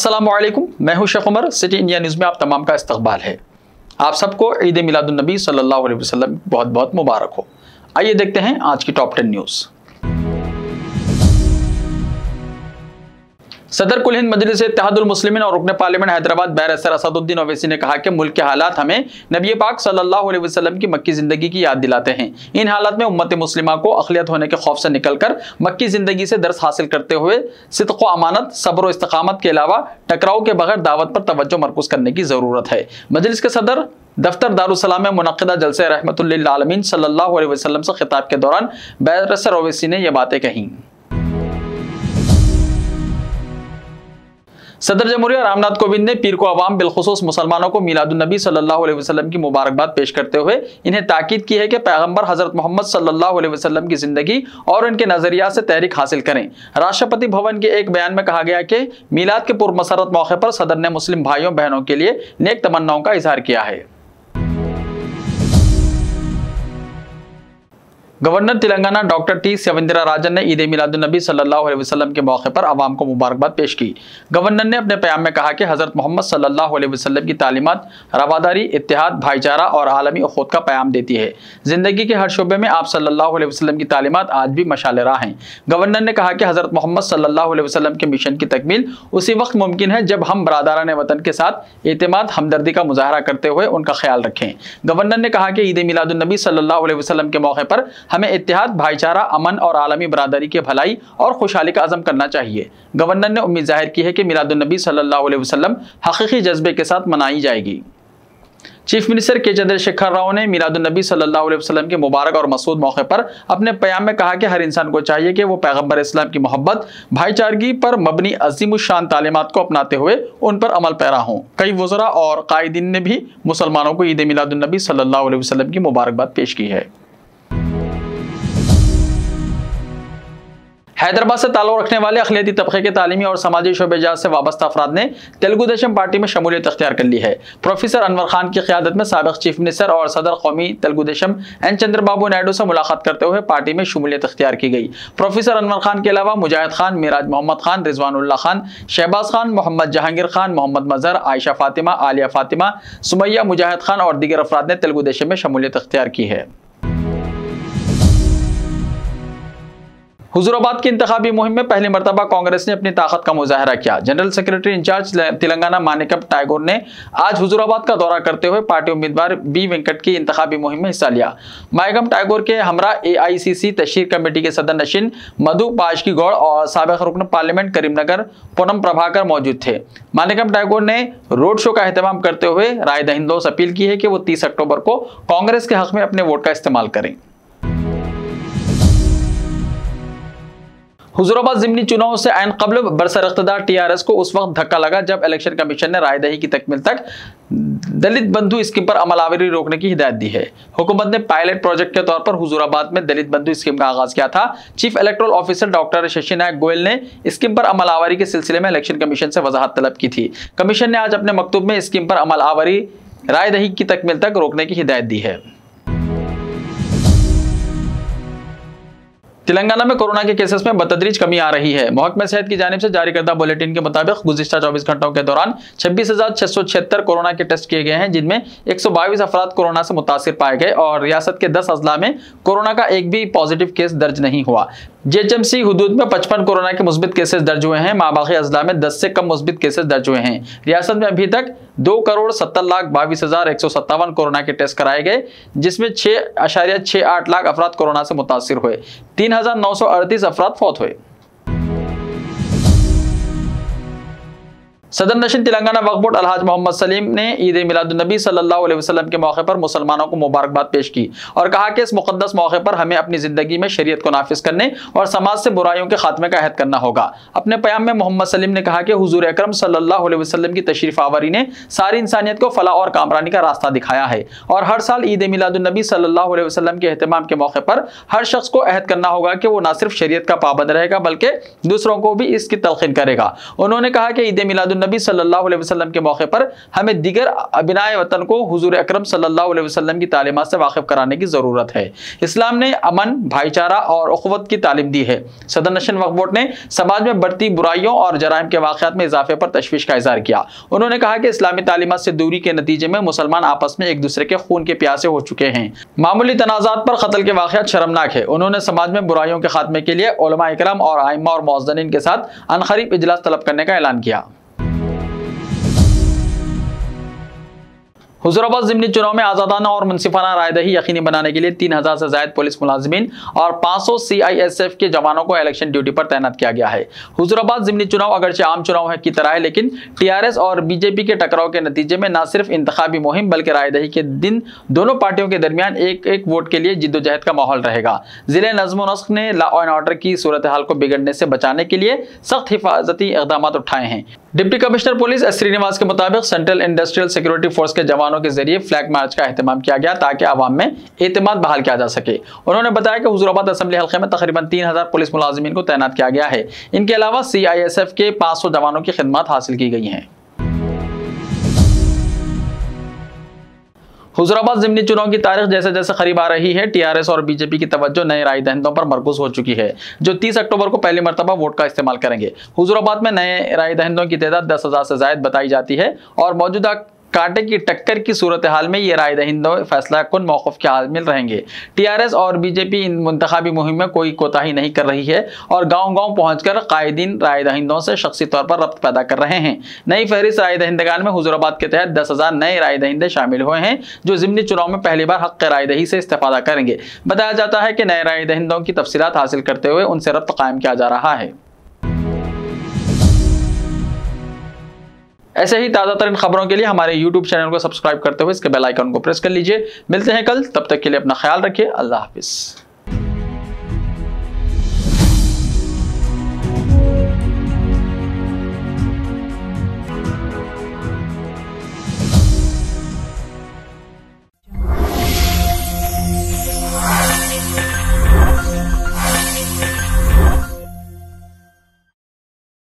السلام علیکم، میں ہوں شیخ عمر، سٹی انڈیا نیوز میں آپ تمام کا استقبال ہے۔ آپ سب کو عید میلاد النبی صلی اللہ علیہ وسلم بہت بہت مبارک ہو۔ آئیے دیکھتے ہیں آج کی ٹاپ ٹین نیوز۔ صدر کل ہند مجلس اتحاد المسلمین اور رکن پارلیمنٹ حیدرآباد بیر اثر اسد الدین اویسی نے کہا کہ ملک کے حالات ہمیں نبی پاک صلی اللہ علیہ وسلم کی مکی زندگی کی یاد دلاتے ہیں۔ ان حالات میں امت مسلمہ کو اخلیت ہونے کے خوف سے نکل کر مکی زندگی سے درس حاصل کرتے ہوئے صدق و امانت، صبر و استقامت کے علاوہ ٹکراؤ کے بغیر دعوت پر توجہ مرکوز کرنے کی ضرورت ہے۔ مجلس کے صدر دفتر دارالسلام میں منعقدہ جلسہ رحمت اللہ عالمین صلی اللہ علیہ وسلم سے خطاب کے دوران بیر اثر اویسی نے یہ باتیں کہیں۔ صدر جمہوریہ رام ناتھ کووند نے پیر کو عوام بالخصوص مسلمانوں کو میلاد النبی صلی اللہ علیہ وسلم کی مبارکباد پیش کرتے ہوئے انہیں تاکید کی ہے کہ پیغمبر حضرت محمد صلی اللہ علیہ وسلم کی زندگی اور ان کے نظریات سے تحریک حاصل کریں۔ راشٹرپتی بھون کے ایک بیان میں کہا گیا کہ میلاد کے پرمسرت موقع پر صدر نے مسلم بھائیوں بہنوں کے لیے نیک تمناؤں کا اظہار کیا ہے۔ Governor Telangana doctor T Soundararajan نے عید میلاد النبی صلی اللہ علیہ وسلم کے موقع پر عوام کو مبارکباد پیش کی۔ گورنر نے اپنے پیام میں کہا کہ حضرت محمد صلی اللہ علیہ وسلم کی تعلیمات رواداری، اتحاد بھائی چارہ اور عالمی اخوت کا پیام دیتی ہے۔ زندگی کے ہر شعبے میں آپ صلی اللہ علیہ وسلم کی تعلیمات آج بھی مشال راہ ہیں۔ گورنر نے کہا کہ حضرت محمد صلی اللہ علیہ وسلم کے مشن کی تکمیل اسی وقت ممکن ہے جب ہم برادران وطن کے ساتھ اعتماد، ہمدردی کا مظاہرہ کرتے ہوئے ان کا خیال رکھیں۔ گورنر نے کہا کہ عید میلاد النبی صلی اللہ علیہ وسلم کے موقع پر ہمیں اتحاد بھائی چارہ امن اور عالمی برادری کے بھلائی اور خوشحالی کا عزم کرنا چاہیے۔ گورنر نے امید ظاہر کی ہے کہ میلاد النبی صلی اللہ علیہ وسلم حقیقی جذبے کے ساتھ منائی جائے گی۔ چیف منسٹر کے چندر شیکھر راؤ نے میلاد النبی صلی اللہ علیہ وسلم کے مبارک اور مسعود موقع پر اپنے پیام میں کہا کہ ہر انسان کو چاہیے کہ وہ پیغمبر اسلام کی محبت بھائی چارگی پر مبنی عظیم الشان تعلیمات کو اپناتے ہوئے ان پر عمل پیرا ہوں۔ کئی وزراء اور قائدین نے بھی مسلمانوں کو عید میلاد النبی صلی اللہ علیہ وسلم کی مبارکباد پیش کی ہے۔ حیدرآباد سے تعلق رکھنے والے اقلیتی طبقے کے تعلیمی اور سماجی شعبے جات سے وابستہ افراد نے تلگو دیشم پارٹی میں شمولیت اختیار کر لی ہے۔ پروفیسر انور خان کی قیادت میں سابق چیف منسٹر اور صدر قومی تلگو دیشم این چندر بابو نائیڈو سے ملاقات کرتے ہوئے پارٹی میں شمولیت اختیار کی گئی۔ پروفیسر انور خان کے علاوہ مجاہد خان، میراج محمد خان، رضوان اللہ خان، شہباز خان، محمد جہانگیر خان، محمد مظہر، عائشہ فاطمہ، عالیہ فاطمہ، سمیہ مجاہد خان اور دیگر افراد نے تلگو دیشم میں شمولیت اختیار کی ہے۔ حضور آباد کی انتخابی مہم میں پہلی مرتبہ کانگریس نے اپنی طاقت کا مظاہرہ کیا۔ General secretary incharge Telangana Manickam Tagore نے آج حضور آباد کا دورہ کرتے ہوئے پارٹی امیدوار بی وینکٹ کی انتخابی مہم میں حصہ لیا۔ مانکم ٹائگور کے ہمراہ اے آئی سی سی تشہیر کمیٹی کے صدر نشین، مدھو پاش کی گوڑ اور سابق رکن پارلیمنٹ کریم نگر پونم پربھاکر موجود تھے۔ مانکم ٹائگور نے روڈ شو کا اہتمام کرتے ہوئے رائے دہندوں سے اپیل کی ہے کہ وہ تیس اکتوبر کو کانگریس کے حق میں اپنے ووٹ کا استعمال کریں۔ حضور آباد ضمنی چناؤ سے عین قبل برسر اقتدار ٹی آر ایس کو اس وقت دھکا لگا جب الیکشن کمیشن نے رائے دہی کی تکمیل تک دلت بندھو اسکیم پر عمل آوری روکنے کی ہدایت دی ہے۔ حکومت نے پائلٹ پروجیکٹ کے طور پر حضور آباد میں دلت بندھو اسکیم کا آغاز کیا تھا۔ Chief electoral officer doctor Shashi Naik Goel نے اسکیم پر عمل آوری کے سلسلے میں الیکشن کمیشن سے وضاحت طلب کی تھی۔ کمیشن نے آج اپنے مکتوب میں اسکیم پر عمل آوری رائے دہی کی تکمیل تک روکنے کی ہدایت دی ہے۔ تلنگانہ میں کورونا کے کیسز میں بتدریج کمی آ رہی ہے۔ محکمہ صحت کی جانب سے جاری کردہ بولیٹن کے مطابق گزشتہ چوبیس گھنٹوں کے دوران چھبیس ہزار چھ سو چھہتر کورونا کے ٹیسٹ کیے گئے ہیں، جن میں ایک سو بائیس افراد کورونا سے متاثر پائے گئے اور ریاست کے دس اضلاع میں کورونا کا ایک بھی پازیٹو کیس درج نہیں ہوا۔ جی ایچ ایم سی حدود میں پچپن کورونا کے مثبت کیسز درج ہوئے ہیں۔ ماباقی اضلاع میں دس سے کم مثبت کیسز درج ہوئے ہیں۔ ریاست میں ابھی تک دو کروڑ ستر لاکھ بائیس ہزار ایک سو ستاون کورونا کے ٹیسٹ کرائے گئے، جس میں چھ اشاریہ چھ آٹھ لاکھ افراد کورونا سے متاثر ہوئے۔ تین ہزار نو سو اڑتیس افراد فوت ہوئے۔ صدر نشین تلنگانہ وقف بورڈ الحاج محمد سلیم نے عید میلاد النبی صلی اللہ علیہ وسلم کے موقع پر مسلمانوں کو مبارکباد پیش کی اور کہا کہ اس مقدس موقع پر ہمیں اپنی زندگی میں شریعت کو نافذ کرنے اور سماج سے برائیوں کے خاتمے کا عہد کرنا ہوگا۔ اپنے پیام میں محمد سلیم نے کہا کہ حضور اکرم صلی اللہ علیہ وسلم کی تشریف آوری نے ساری انسانیت کو فلاح اور کامرانی کا راستہ دکھایا ہے اور ہر سال عید میلاد النبی صلی اللہ علیہ وسلم کے اہتمام کے موقع پر ہر شخص کو عہد کرنا ہوگا کہ وہ نہ صرف شریعت کا پابند رہے گا بلکہ دوسروں کو بھی اس کی تلقین کرے گا۔ انہوں نے کہا کہ عید میلاد النبی نبی صلی اللہ علیہ وسلم کے موقع پر ہمیں دیگر ابنائے وطن کو حضور اکرم صلی اللہ علیہ وسلم کی تعلیمات سے واقف کرانے کی ضرورت ہے۔ اسلام نے امن بھائی چارہ اور اخوت کی تعلیم دی ہے۔ صدر نشن وقف بورڈ نے سماج میں بڑھتی برائیوں اور جرائم کے واقعات میں اضافے پر تشویش کا اظہار کیا۔ انہوں نے کہا کہ اسلامی تعلیمات سے دوری کے نتیجے میں مسلمان آپس میں ایک دوسرے کے خون کے پیاسے ہو چکے ہیں۔ معمولی تنازعات پر قتل کے واقعات شرمناک ہے انہوں نے سماج میں برائیوں کے خاتمے کے لیے علماء اکرام اور آئمہ اور معزنین کے ساتھ انخریب اجلاس طلب کرنے کا اعلان کیا۔ حضور آباد ضمنی چناؤ میں آزادانہ اور منصفانہ رائے دہی یقینی بنانے کے لیے تین ہزار سے زائد پولیس ملازمین اور پانچ سو سی آئی ایس ایف کے جوانوں کو الیکشن ڈیوٹی پر تعینات کیا گیا ہے۔ حضور آباد ضمنی چناؤ اگرچہ عام چناؤ ہے کی طرح ہے، لیکن ٹی آر ایس اور بی جے پی کے ٹکراؤ کے نتیجے میں نہ صرف انتخابی مہم بلکہ رائے دہی کے دن دونوں پارٹیوں کے درمیان ایک ایک ووٹ کے لیے جد و جہد کا ماحول رہے گا۔ ضلع نظم و نسق نے لا اینڈ آرڈر کی صورتحال کو بگڑنے سے بچانے کے لیے سخت حفاظتی اقدامات اٹھائے ہیں۔ Deputy commissioner police S Srinivas کے مطابق سینٹرل انڈسٹریل سیکورٹی فورس کے جوانوں کے ذریعے فلیگ مارچ کا اہتمام کیا گیا تاکہ عوام میں اعتماد بحال کیا جا سکے۔ انہوں نے بتایا کہ حضور آباد اسمبلی حلقے میں تقریباً تین ہزار پولیس ملازمین کو تعینات کیا گیا ہے۔ ان کے علاوہ سی آئی ایس ایف کے پانچ سو جوانوں کی خدمات حاصل کی گئی ہیں۔ حضور آباد ضمنی چناؤ کی تاریخ جیسے جیسے قریب آ رہی ہے، ٹی آر ایس اور بی جے پی کی توجہ نئے رائے دہندوں پر مرکوز ہو چکی ہے، جو تیس اکتوبر کو پہلی مرتبہ ووٹ کا استعمال کریں گے۔ حضور آباد میں نئے رائے دہندوں کی تعداد دس ہزار سے زائد بتائی جاتی ہے اور موجودہ کانٹے کی ٹکر کی صورتحال میں یہ رائے دہندوں فیصلہ کن موقف کے حامل رہیں گے۔ ٹی آر ایس اور بی جے پی ان منتخبی مہم میں کوئی کوتاہی نہیں کر رہی ہے اور گاؤں گاؤں پہنچ کر قائدین رائے دہندوں سے شخصی طور پر ربط پیدا کر رہے ہیں۔ نئی فہرست رائے دہندگان میں حضور آباد کے تحت دس ہزار نئے رائے دہندے شامل ہوئے ہیں، جو ضمنی چناؤ میں پہلی بار حق رائے دہی سے استفادہ کریں گے۔ بتایا جاتا ہے کہ نئے رائے دہندوں کی تفصیلات حاصل کرتے ہوئے ان سے ربط قائم کیا جا رہا ہے۔ ایسے ہی تازہ ترین خبروں کے لیے ہمارے یوٹیوب چینل کو سبسکرائب کرتے ہوئے اس کے بیل آئیکن کو پریس کر لیجیے۔ ملتے ہیں کل، تب تک کے لیے اپنا خیال رکھیے۔ اللہ حافظ۔